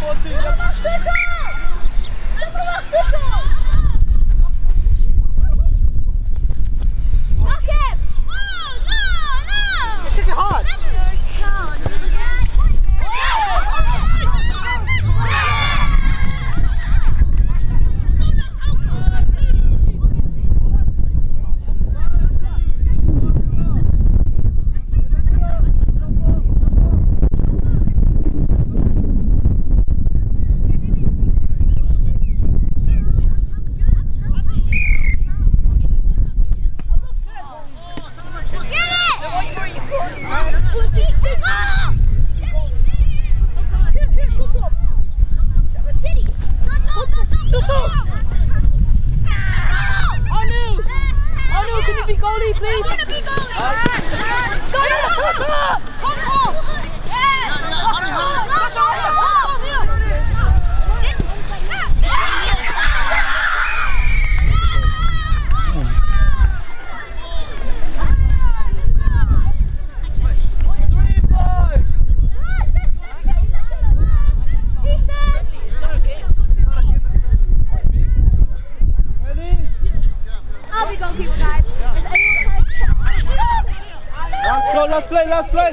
Não, não, não, não, Anu! Anu, can you be goalie, please? I want to be goalie! Go, go, go, go. Go, last play, last play.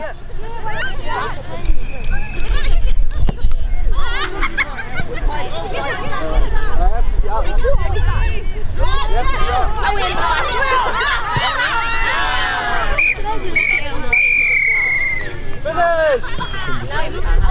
Finish!